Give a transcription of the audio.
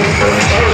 Gracias.